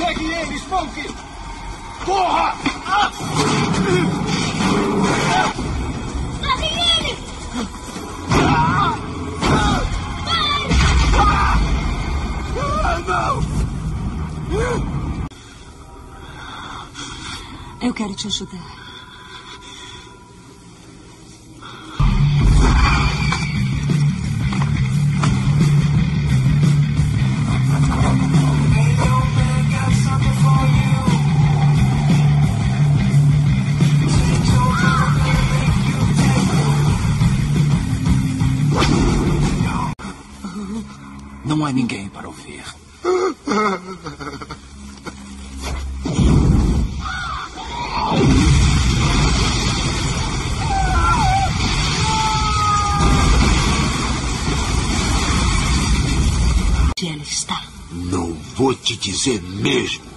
Pegue ele, Smoke! Corra! Abre ele! Eu quero te ajudar. Não há ninguém para ouvir. Onde ela está? Não vou te dizer mesmo.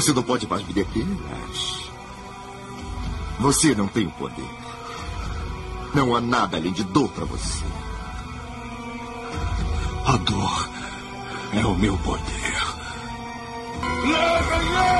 Você não pode mais me deter, Ash. Você não tem o poder. Não há nada além de dor para você. A dor é o meu poder. Levem ele!